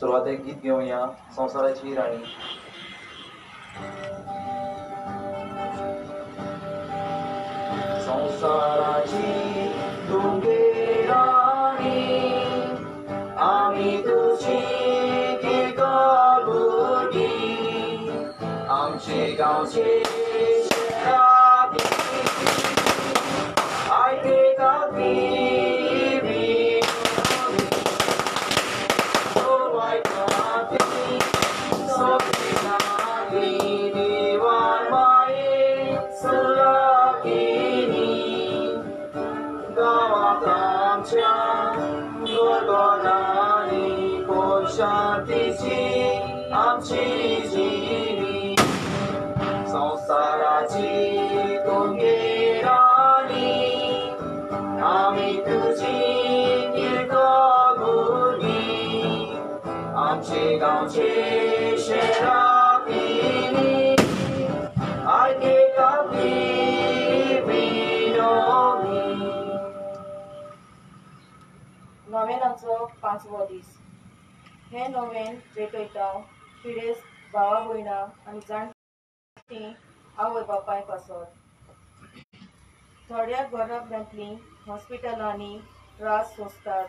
सुरुवातीक गीत घेऊया संसाराची राणी। संसाराची तुंगे आम्ही तुझी भुरगी आमचे गावचे I'm cheating. नोवेनाचो दीस हे नोवेन भेटयता पिडेस्त भावा भयणां आनी जाणटी आवय बापाय पासत थोड्या घरांतलीं हॉस्पिटलांनी त्रास सोंसतात.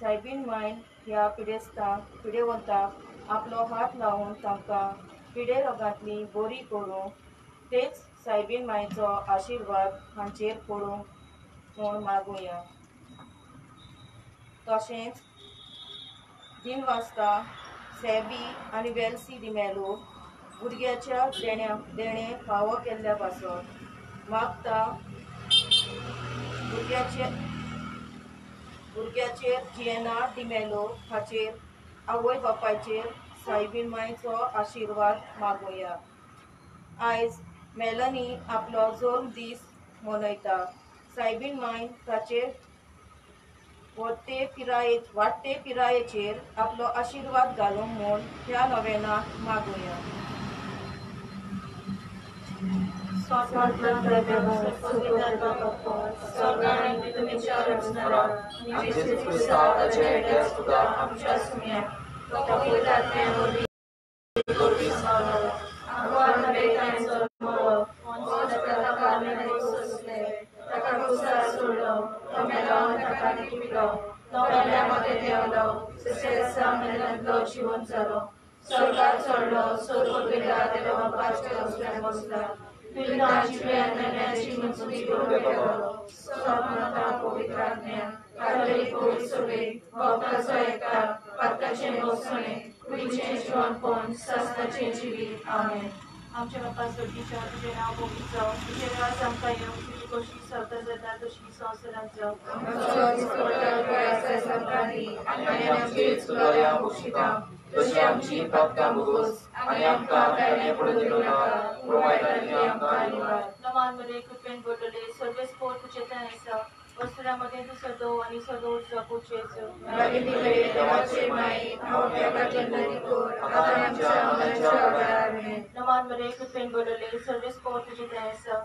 सायबीन मायन ह्या पिडेस्तांक पिडेवंतांक आपलो हात लावून तांकां पिडे रोगांतली बरी करूंक तेच सायबीन मायेचो आशिर्वाद हांचेर पडूंक म्हूण मागुया. तशेंच दिन वाजता सॅबी आनी वेल्सी डिमेलो भुरग्याच्या देण्या, देणे फावो केल्ल्या पासत मागता भुरग्याचे भुरग्याचेर जिएना डिमेलो हाचेर आवय बापायचेर सायबीन मायचो आशिर्वाद मागुया. आयज मेलनी आपलो जल्म दीस मनयता. सायबीन माय ताचेर वाडटे पिरायेत वाडटे पिरायेचेर आपलो आशिर्वाद घालूंक म्हूण ह्या नोवेनाक मागुया आणि जेजू ख्रिस्ताचे भेटे सुद्धा आमच्या गर्दी स्वर्गात चढलो स्वर्ग गेला तेव्हा पाचव्या वस्त्यात बसला पिंडाची वेदण्याची मंजुरी करून स्वप्नता पवित्र आज्ञा कालरी पवित्र सगळे भक्ताचो एकता पात्राचे बसणे कुडीचे श्वानपण सस्ताचे जिवीत आमेन आमच्या बापा सोडीच्या तुझे नाव बोगीत जावं तुझे राज आमकां येवं तुजी कशी सवता जाता तशी संवसारांत जावं आणि आमची चुकल्या मुक्षिता आमची पापकां मुगोस आणि आमकां कायले पडून दिलो नाका वायटांतली आमकां नमान मध्ये कृपेन बोलले सर्व स्पोर्ट तुझे तयार वस्त्रामध्ये तू सदो आणि सदो जपूचे देवाचे माई आपल्या खातीर कोर आमच्या मनाच्या वेळार नमान मध्ये कृपेन बोलले सर्व स्पोर्ट तुझे तयार आसा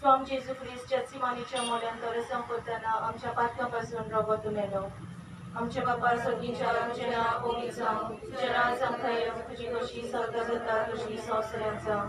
फ्रॉम जेजू ख्रिस्ताची मानेच्या मोल्यान तर संपताना आमच्या पातकापासून रगत मेलो आमचे बापार सगळीच्या आमचे नाव ओमी जावं जना सांगताय तुझी कशी सदा जाता तुझी संवसारात जावं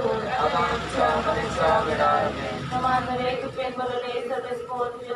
respond to the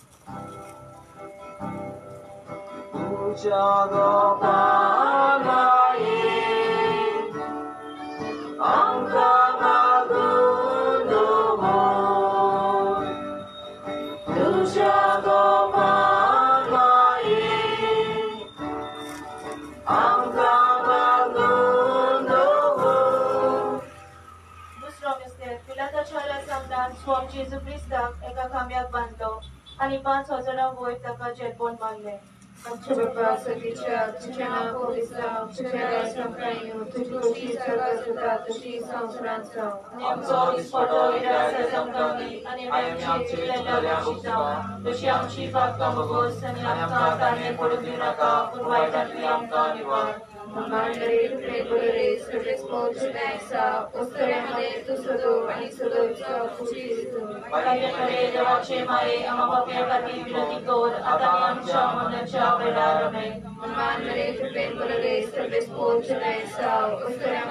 सांगतात स्वाम जेजू क्रिस्ताक एका खांब्याक बांधलो आणि पाच हजारां वयर ताका जेलबोन मारले आमच्या बाप्पा सतीच्या तुझ्या नाव पोलिसा तुझ्या राष्ट्रांकायू तुझी गोष्टी सर्व सुद्धा तुझी संसारांचा आणि आमचो विस्फोटो विरासा समकामी आणि आमची चिरलेल्या गोष्टीचा तशी आमची पापा बघोस आणि आमकां ताणे पडून दिवं नाका पूण वायटांतली आमकां निवार मांडरे तुकडे बोलरे सर्व स्पोर्ट्सचा उत्तरेमध्ये तू सदो आणि सदोचा पुशीस कार्यकडे देवाचे माये आम्हा बापया खातीर विनंती कर आता आणि आमच्या मनाच्या वेळार आमेन मांडरे तुकडे बोलरे सर्व स्पोर्ट्सचा उत्तरेमध्ये तू सदो आणि सदोचा पुशीस कार्यकडे देवाचे माये आम्हा बापया खातीर विनंती कर आता आणि आमच्या मनाच्या वेळार आमेन मांडरे तुकडे बोलरे सर्व स्पोर्ट्सचा उत्तरेमध्ये तू सदो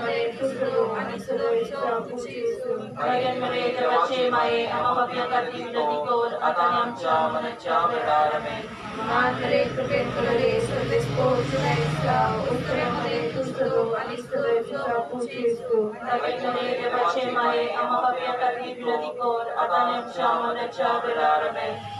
आणि सदोचा पुशीस कार्यकडे देवाचे माये आम्हा बापया खातीर विनंती कर आता आणि आमच्या मनाच्या वेळार आमेन मांडरे तुकडे बोलरे सर्व स्पोर्ट्सचा उत्तरेमध्ये तू सदो आणि सदोचा पुशीस कार्यकडे देवाचे माये आम्हा बापया खातीर विनंती कर आता आणि आमच्या मनाच्या वेळार आमेन मांडरे तुकडे बोलरे सर्व स्पोर्ट्सचा उत्तरेमध्ये तू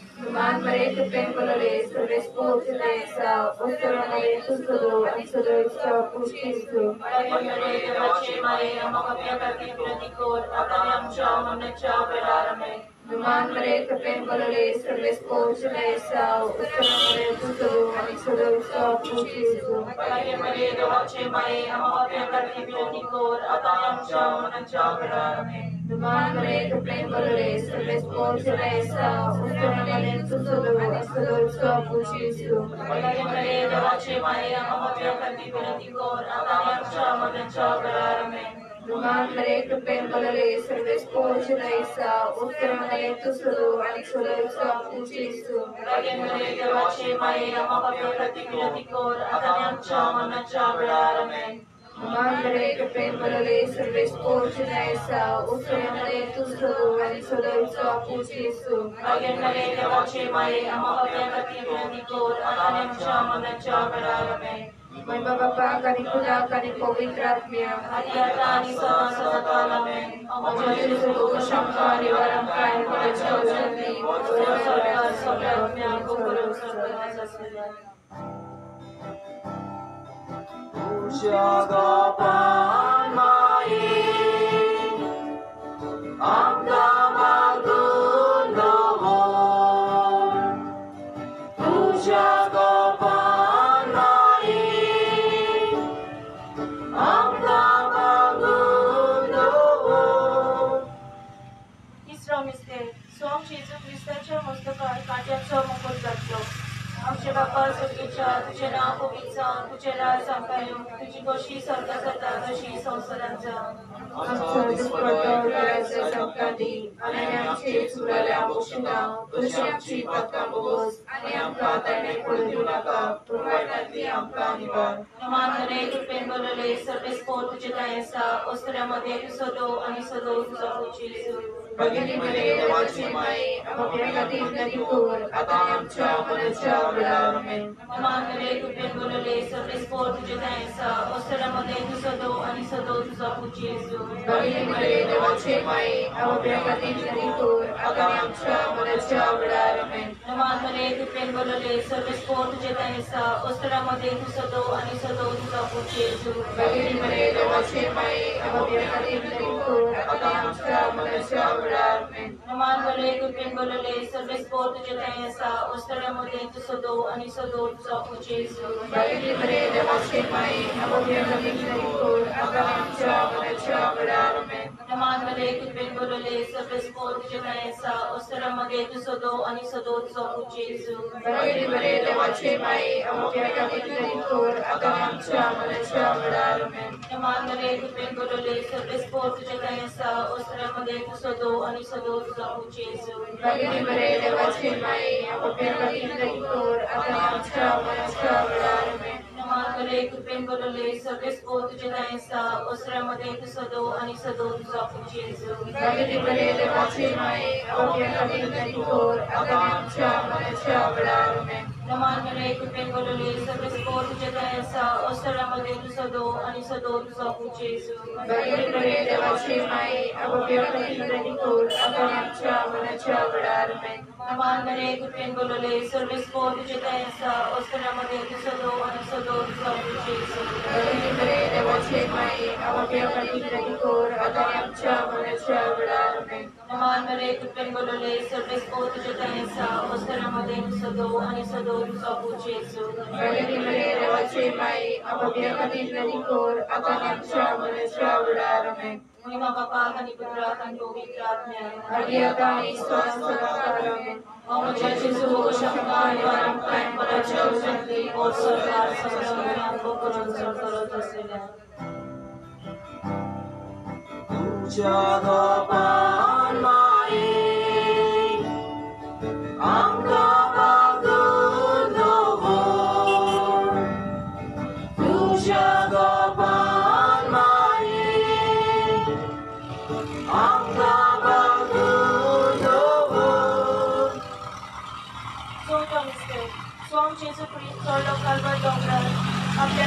पुशीस कार्यकडे देवाचे माये आम्हा बापया खातीर विनंती कर आता आणि आमच्या मनाच्या वेळार आमेन मांडरे तुकडे बोलरे सर्व स्पोर्ट्सचा उत्तरेमध्ये तू सदो आणि सदोचा पुशीस कार्यकडे देवाचे माये आम्हा बापया खातीर विनंती कर आता आणि आमच्या मनाच्या वेळार आमेन मांडरे तुकडे बोलरे सर्व स्पोर्ट्सचा उत्तरेमध्ये तू सदो आणि सदोचा पुशीस कार्यकडे Domandole tu prendole su responsore sa ustonale tu solo solo sto pucisu magare voce mai amavya patti pirati cor avacha manacha karame Domandole tu prendole su responsore sa ustonale tu solo solo sto pucisu magare voce mai amavya patti pirati cor avacha manacha karame Domandole tu prendole सदोचा पुशीस कार्यकडे देवाचे माये आम्हा बापया खातीर विनंती कर आता आणि आमच्या मनाच्या वेळार आमेन May Bapa kani Putra kani Pavitratmya Adi आता आणि सदा सदाकाल आमेन आमच्या येशू शंका निवारण काय करायच्या औषधी सरकार सगळ्या गोकुळ सरकार असलेल्या Usiaga Pan आमचे बापा सुखीच्या तुझे नाव पवित्र तुझे राज संपायो तुझी कशी स्वर्ग जाता तशी संसारात जा आमचा दुष्पटा उदाराचा Amen. संकादी आणि आमचे चुराल्या मोक्षिता तुझी आमची पातका बोगोस आणि आमका ताणे पडू देऊ नका पुरवायतातली आमका निवार मानरे कृपेन बोलले सर्वे स्फोट तुझे दायसा अस्त्र्यामध्ये तू सदो आणि सदो तुझा पुची भगिनी मरे देवाची माई अपव्यक्ती नदी कोर आता आमच्या मनाच्या वेळारमेन मानरे कोर आता आमच्या मनाच्या वेळारमेन मानरे कृपेन बोलले सर्वे स्फोट तुझे दायसा अस्त्र्यामध्ये तू। सदो आणि सदो तुझा पुची भगिनी मरे देवाची माई अपव्यक्ती नदी कोर आता आमच्या मनाच्या वेळारमेन मानरे कृपेन बोलले सर्वे स्फोट तुझे दायसा अस्त्र्यामध्ये तू सदो आणि सदो तुझा पुची भगिनी मरे देवाची माई अपव्यक्ती नदी कोर आता आमच्या मनाच्या वेळारमेन मानरे कृपेन बोलले सर्वे स्फोट तुझे दायसा अस्त्र्यामध्ये तू सदो आणि सदो तुझा पुची भगिनी मरे देवाची माई नदी कोर आता आमच्या भगिनी मरे देवाची माई अपव्यक्ती नदी कोर आता आमच्या मनाच्या वेळारमेन मानरे कृपेन बोलले सर्वे स्फोट तुझे दायसा अस्त्र्यामध्ये तू सदो blood of Jesus. Every minute, I will take my, I will be on my feet, I can go, I am traveling, traveling. कोर आता आमच्या मनाच्या वेळारमेन मानरे कृपेन बोलले सर्वे स्फोट तुझे दायसा अस्त्र्यामध्ये तू सदो आणि सदो तुझा पुची भगिनी मरे देवाची माई अपव्यक्ती नदी कोर आता आमच्या मनाच्या वेळारमेन महिमा बापा आणि पुत्रा आणि पवित्र आत्म्या हरियता आणि स्वास सदाकालमेन आमच्या जेजू शंका निवारण काय पराच्या औषधी और सरकार सगळ्या गोकुळ सरकारत असलेल्या Usiaga Pan Mai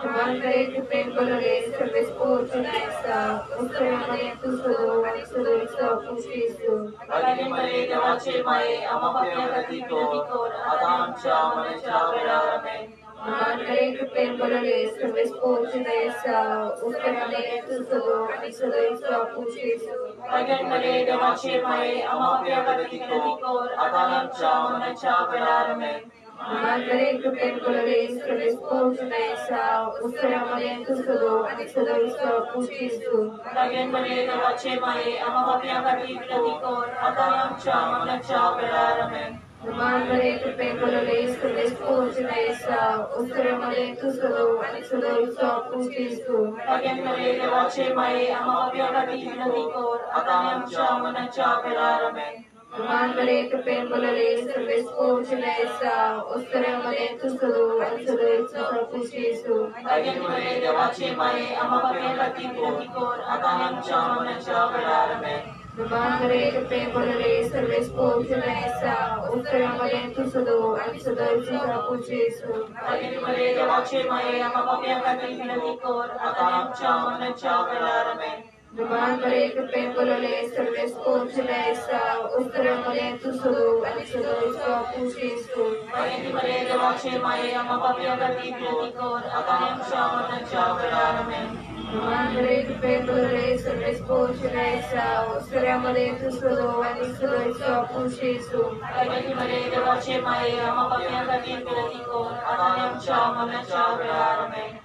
Tuhan kare Tuhan Kolore, Service Port, Tunesa, Uskaramane Tusodo, Anisodo Isa, Pushisu. Pagani mare देवाचे माये आम्हा पापण्या खाती विनंती कर आता आमच्या मनाच्या वेळार आमेन Tuhan kare Tuhan Kolore, Service Port, Tunesa, Uskaramane Tusodo, Anisodo Isa, Pushisu. पगन मरे देवाचे माये आम्हा पापण्या खाती विनंती कर आता आमच्या मनाच्या वेळार आमेन Tuhan kare Tuhan Kolore, Service Port, Tunesa, Uskaramane Tusodo, Anisodo Isa, Pushisu. पगन मरे देवाचे माये आम्हा पापण्या खाती विनंती कर आता आमच्या मनाच्या वेळार आमेन Tuhan kare Tuhan Kolore, Service Port, Tunesa, Uskaramane Tusodo, Anisodo Isa, Pushisu. पगन मरे देवाचे माये आम्हा पापण्या खाती विनंती कर आता आमच्या मनाच्या वेळार आमेन Naman Maria Kapeng Balali, Service po sila sa Australia Maria Tusulo, at sa Lord sa Pusi Yesu. Pagkinulit देवाचे माये आम्हा पाप्यासाठी प्रतिकोर आता आमच्या मनाच्या वेळार आमेन Naman Maria Kapeng Balali, Service po sila sa Australia Maria Tusulo, at sa Lord sa Pusi Yesu. पगीमध्ये देवाचे माये आम्हा पाप्यासाठी प्रतिकोर आता आमच्या मनाच्या वेळार आमेन Naman Maria Kapeng Balali, Service po sila sa Australia Maria Tusulo, at sa Lord sa Pusi Yesu. पगीमध्ये देवाचे माये आम्हा पाप्यासाठी प्रतिकोर आता आमच्या मनाच्या वेळार आमेन Naman Maria Kapeng Balali, Service po sila sa Australia Maria Tusulo, at sa Lord sa Pusi Yesu. पगीमध्ये देवाचे माये आम्हा पाप्यासाठी प्रतिकोर आता आमच्या मनाच्या वेळार आमेन Naman Maria Kapeng Balali,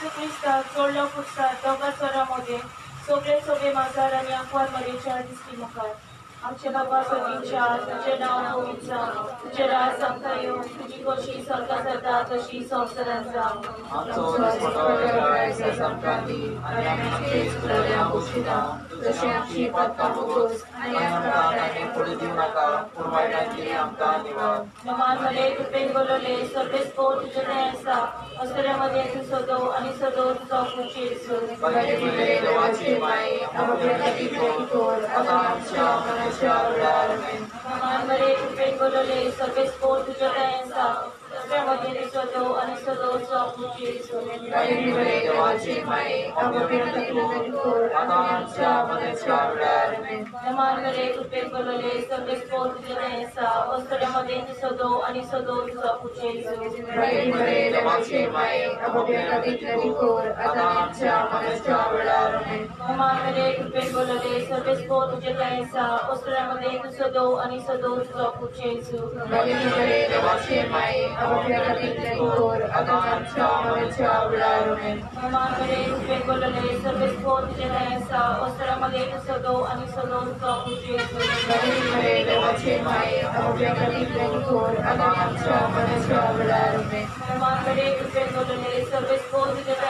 Iisus Hristos, sol l-au purtat, au basura mode, sobre sobre mazara mea forma de cea. Am ceva pasă din cealaltă, ce n-au încumița, ce la să-mi tăiu, dico și să-l căsă tată și să-l sărăzăm. Am tot spătările să-mi cădi, ale mea ce-i spune le-am ușida. दिवं नाका आमकां असा अस्त्र्यामध्ये तू सदो आणि माई अमृताची core आता आमच्या मनाच्या वेळार आमेन नमाजमध्ये कृपेन बोलवले सगळे स्फोट तुझे न्याय असा तू सदो आणि सदो तुझा खुशी पगडीमध्ये देवाची माई अमृताची कोर आता आमच्या मनाच्या नमाजमध्ये कृपेन बोलवले सगळे स्फोट तुझे असा अस्त्र्यामध्ये तू सदो आणि सदो तुझा खुशी पगडीमध्ये देवाची माई अमृताची कोर आता आमच्या मनाच्या वेळार आमेन नमाजमध्ये कृपेन बोलवले सगळे स्फोट तुझे न्याय असा अस्त्र्यामध्ये तू सदो आणि सदो तुझा खुशी पगडीमध्ये देवाची माई अमृताची कोर आता आमच्या मनाच्या वेळार आमेन माकडे बेंगोलले सर्व स्फोट जनायसा वस्त्रामध्ये सदो आणि सदो प्रभूचे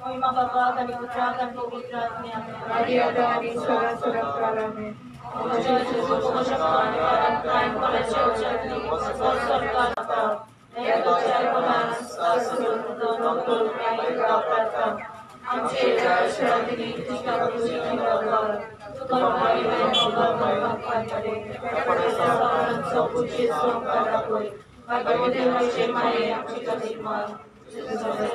माई वस्त्रामध्ये सदो आणि सदो प्रभूचे पगडीमध्ये देवाची माई अमृताची कोर आता आमच्या मनाच्या वेळार आमेन महिमा बाबा आणि पुत्रा आणि पवित्र आत्म्या आदी आता आणि सदा सदाकाळ आमेन आमचे शांती तुझ्या तुझी बाबा तुका माई पुढचे संकार होय भगवते माये आमची कलिमान Balaykçı Sabinik Navin, Ebo, Ebo, Povitrang Kwari, Povitrang Kwari, Bo Povi, Bo Povi, Ritwen Tuka, Ritwen Tuka, Survekta, Survekta, Jesuchi, Jesuchi, 这个同学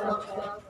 saudara.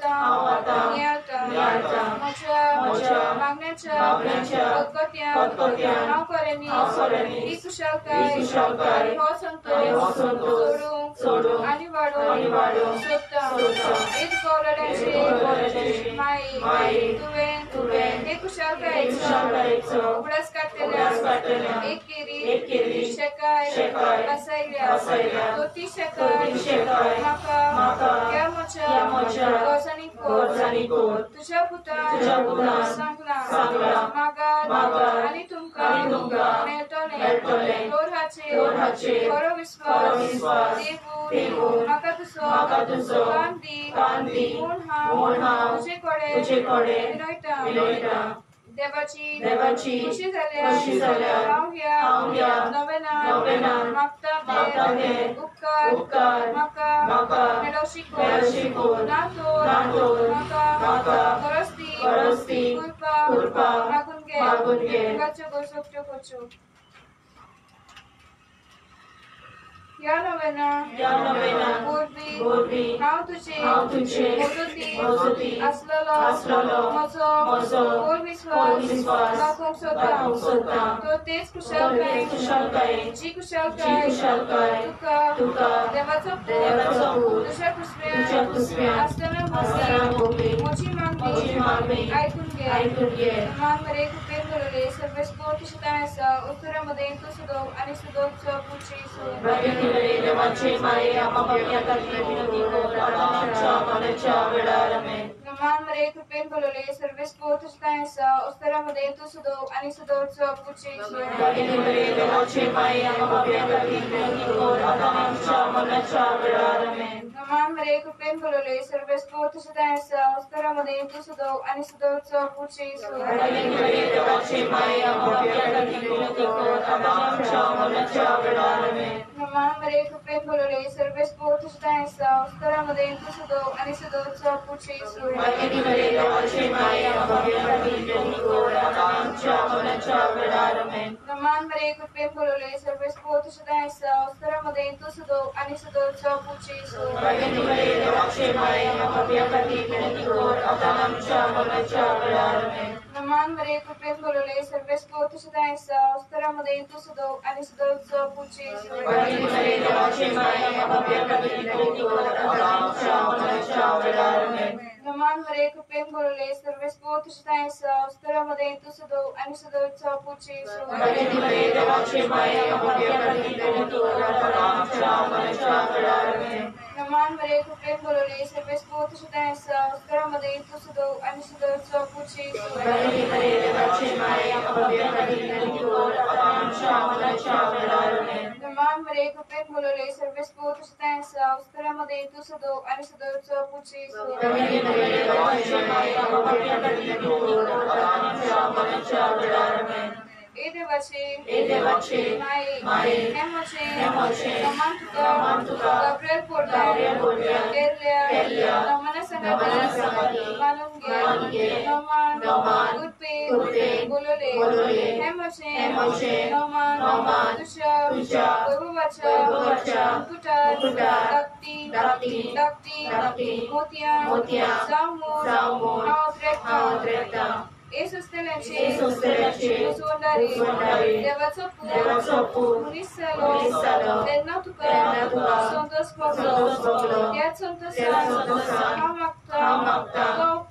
Amata. Miarta, Mocha, Magnecha, Kalkatya, Naukaremi, Isushalkai, Hosantai, Sodu, Anivadu, Sutta, Id Gauradeshi, Mai, Tuven, Ikushalkai, Ubraskatela, Ikiri, Shekai, Asaiya, Toti Shekai, Maka, Yamocha, Gosanikor, तुझ्या पुतान सांगला सांगला मागात मागात आनी तुमकां आनी तुमकां मेळटलें मेळटलें तोर हाचेर तोर हाचेर बरो विस्वास बरो विस्वास देवून देवून म्हाका तुजो म्हाका तुजो कान दी कान दी म्हूण म्हूण हांव हांव तुजे कडेन तुजे कडेन विनयता विनयता. देवाची देवाची खुशी जाल्या खुशी जाल्या हांव ह्या हांव ह्या नवेनान नवेनान मागता मागता ते ते उपकार उपकार म्हाका म्हाका मेळोशी कोर मेळोशी कोर ना तोर ना तोर म्हाका म्हाका गरज दी गरज दी कृपा कृपा मागून घे मागून घे. गाच्यो गोसोकट्यो कोच्यो या नवेना या नवेनान बोरबी बोरबी हांव तुजे हांव तुजे मोजोती मोजोती आसलेलो आसलेलो म्हजो म्हजो खोल विश्वास खोल विश्वास दाखोवंक सोदता दाखोवंक सोदता. तो तेच कुशलकाय तेच कुशलकाय जी कुशलकाय जी कुशलकाय तुका तुका देवाचो देवाचो पूत पूत तुज्या तुज्या कुसव्यान कुसव्यान आसतना आसतना भोगली भोगली. म्हजी मागणी म्हजी मागणी आयकून घे आयकून घे. मान मरे Kuper Doamnele, să vezi plăcuștea mea, oferă-mă in tu să dou, ani să dou să puci să... Băgătile Maria, mama mia, tăi, vină din gura, la cea, mă, la cea, vedară. Mamre cupendolele servesc potuștaia sa, osteramădetu sudo, anisadorțu apucici. Vaginimrele moce maia, mabhyaga bhinte, nikor, atamancha, manacha, viradame. Mamre cupendolele servesc potuștaia sa, osteramădetu sudo, anisadorțu apucici. Vaginimrele moce maia, mabhyaga bhinte, nikor, atamancha, manacha, viradame. Mamre cupendolele servesc potuștaia sa, osteramădetu sudo, anisadorțu apucici. आमेन मान मरे कुपेर बरोले सर्वेस्पोर किशताय आसा उत्तरामध्ये तू सुदो आणि सुदोचो पुची सु भगिनी रे देवाचे माये आम्हा खातीर विनंती कर आता आमच्या मनाच्या वेळार आमेन मान मरे कुपेर बरोले सर्वेस्पोर किशताय आसा उत्तरामध्ये तू सुदो आणि सुदोचो पुची सु भगिनी रे देवाचे माये आम्हा खातीर विनंती कर आता आमच्या मनाच्या वेळार आमेन मान मरे कुपेर बरोले सर्वेस्पोर किशताय आसा उत्तरामध्ये तू सुदो आणि सुदोचो पुची सु भगिनी रे देवाचे माये आम्हा खातीर विनंती कर आता आमच्या मनाच्या वेळार आमेन मान मरे कुपेर बरोले सर्वेस्पोर किशताय आसा उत्तरामध्ये तू सुदो आणि सुदोचो पुची सु भगिनी रे देवाचे माये आम्हा खातीर विनंती कर आता आमच्या मनाच्या वेळार आमेन मान मरे कुपेर बरोले सर्वेस्पोर किशताय आसा उत्तरामध्ये तू सुदो आणि सुदोचो पुची सु भगिनी रे देवाचे माये आम्हा खातीर विनंती कर आता आमच्या मनाच्या वेळार आमेन मान मरे कुपेर बरोले सर्वेस्पोर किशताय आसा उत्तरामध्ये तू सुदो आणि सुदोचो पुची सु भगिनी रे देवाचे माये आम्हा खातीर विनंती कर आता आमच्या मनाच्या वेळार आमेन ए देवाचे ए देवाचे माये माये नेमाचे नेमाचे नमन सुस्तेल्याचे मुसवंडारी मुसवंडारी देवाचो पूत देवाचो पूत मुनीस जालो मुनीस जालो तेन्ना तुका तेन्ना तुका संतोष संतोष पावलो पावलो त्याच संतोषान त्याच संतोषान हांव मागता हांव मागता तो उपकार तो उपकार म्हाका Motia, Motia, Salmo, Salmo, Altreta, Altreta. ఏసుస్తలచి ముసుండరి దేవచొప్పు దేవచొప్పు మునిసలో మునిసలో దెన్నతుక దెన్నతుక సంతోష్ కోసో సంతోష్ కోసో యా సంతోష సంతోష కామక్త కామక్త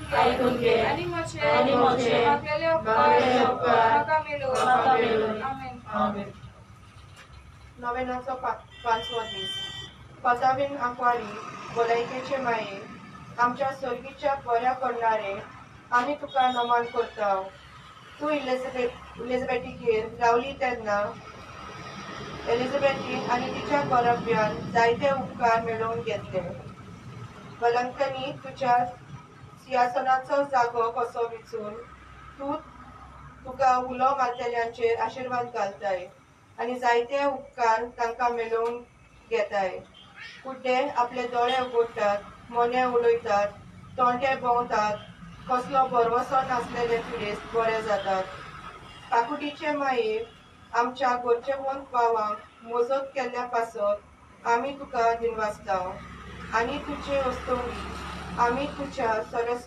आमेन. नवेनाचो पा- पांचवो दीस पदावीन आंकवारी भलायकेचे माये आमच्या सर्गीच्या बऱ्या करणारे आमी तुका नमन करता तूं इलिझाबेथ इलिझाबेथीगेर रावली तेन्ना एलिझाबेथीन आनी तिच्या बरोब्यान जायते उपकार मेळोवन घेतले. भलंकनी तुज्या सिंहासनाचो जागो कसो विचून तूं तुका उलो मारतल्यांचेर आशिर्वाद घालताय. आनी जायते उपकार तांकां मेळोवन घेताय. कुड्डे आपले दोळे उगडटात मोने उलयतात तोंडे भोंवतात कसलो भरवसो नासलेले पिडेस बरे जातात. काकुटीचे मायेर आमच्या घरचे वंत भावांक मोजत केल्ल्या पासत आमी तुका दिनवासता आनी तुजे वस्तू आमी तुज्या सरस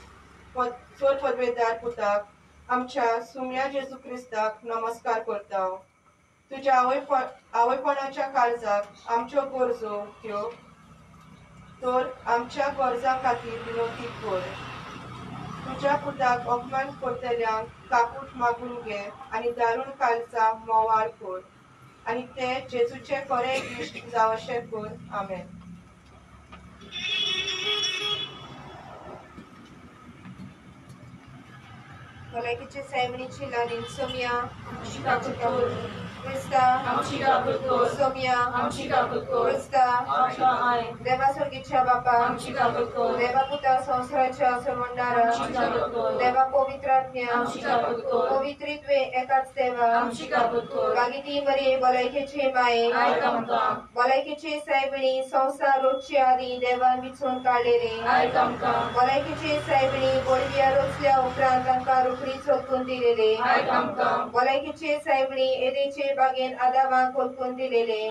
पद चोर पदवेदार पुताक आमच्या सुम्या जेजू क्रिस्ताक नमस्कार करता. तुज्या आवय आवयपणाच्या काळजाक आमच्यो गरजो त्यो तर आमच्या गरजां खातीर विनोदी कर. तुज्या पुताक अपमान करतल्यांक काकूट मागून घे आनी दारूण कालचा मोवाळ कर. आनी ते जेजूचे खरे इश्ट जावशे कर. आमेन. Kolay Kitchen Simon Chilan, Insomnia, Chicago Tower. 불사 암치가 붙고 소미야 암치가 붙고 불사 아이 내마솔기차 바빠 암치가 붙고 내마부터 성스라차 소문나라 암치가 붙고 내마 포비트라냐 암치가 붙고 포비트리트웨 에카츠테와 암치가 붙고 가기티 머리 벌레케체 마이 아이 감감 벌레케체 사이브니 성사 로치 아디 내마 미촌 깔레레 아이 감감 벌레케체 사이브니 볼비아 로치야 우크란 간카 루크리 촉군디레레 아이 감감 벌레케체 사이브니 에데체 बागेत आदावा खोदकून दिलेले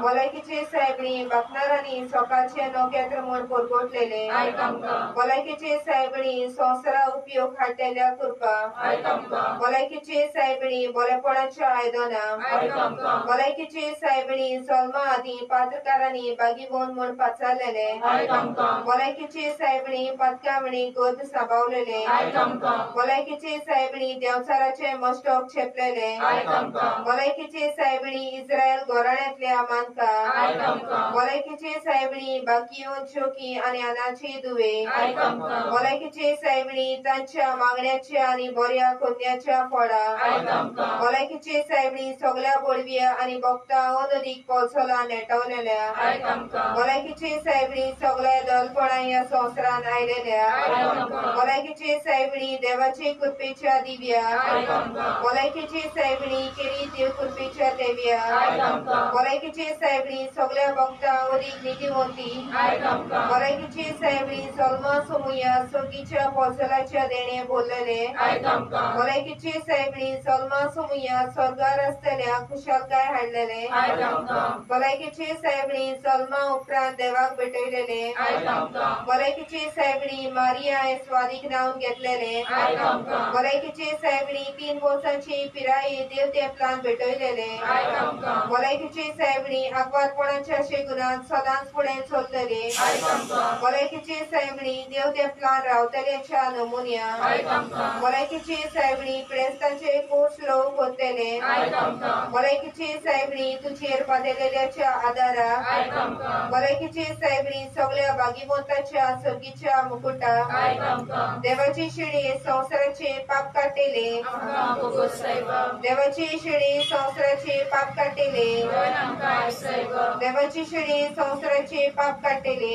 भलायकीचे साहेबणी बापणारांनी सकाळचे नोक्यात रमण कोरगोटलेले भलायकीचे साहेबणी संसारा उपयोग हाडलेल्या कुरपा भलायकीचे साहेबणी बोलेपणाच्या आयदनां भलायकीचे साहेबणी जल्मा आदी पात्रकारांनी बागीबोन म्हूण पाचारलेले भलायकीचे साहेबणी पातकामणी गोद साबावलेले भलायकीचे साहेबणी देवचाराचे मस्टॉक छेपलेले भलायकेचे सायबणी इस्रायल गोराण्यांतल्या मानका भलायकेचे सायबणी बाकियो चोकी आनी अनाची दुवे. भलायकेचे सायबणी तांच्या मागण्याच्या आनी बऱ्या आयक आमकां भलायकेचे सायबणी सगळ्या बोडव्या आनी भक्ता अनदीक पोलसोला नेटवलेल्या. भलायकेचे सायबणी सगळ्या दलपणा ह्या संवसारान आयलेल्या. भलायकेचे सायबणी देवाचे कृपेच्या दिव्या. भलायकेचे सायबणी केरी देव कुर्पीच्या देव्या भलायकीची सायबळी सगळ्या भक्तां वरीक निधी मोती. भलायकीची सायबळी सलमा सोमुया सोगीच्या पोसलाच्या देणे बोलले. भलायकीची सायबळी सलमा सोमुया स्वर्गार असलेल्या कुशालकाय हाडलेले भलायकीची सायबळी सलमा उपरांत देवाक भेटयलेले. भलायकीची सायबळी मारिया स्वारीक नाव घेतलेले. भलायकीची सायबळी तीन वर्सांची पिरायी देव तेपलांत आमकां भलायकेचे सायबणी आकवारपणाच्या शेगुणात सदांच फुडें चलतले आयक सायबणी देव तेंपलान रावतल्याच्या नमुन्या. आयक सायबणी क्रेस्तांचे कोर्स लोक करतले आयक सायबणी तुजेर पादेलेल्याच्या आदारा आयक सायबणी सगळ्या बागीमोताच्या सर्गीच्या मुकुटा. देवाची संवसाराचे पाप काटेले. देवाची शिडी संसाराचे पाप काटेले. देवाची शिडी संसाराचे पाप काटेले.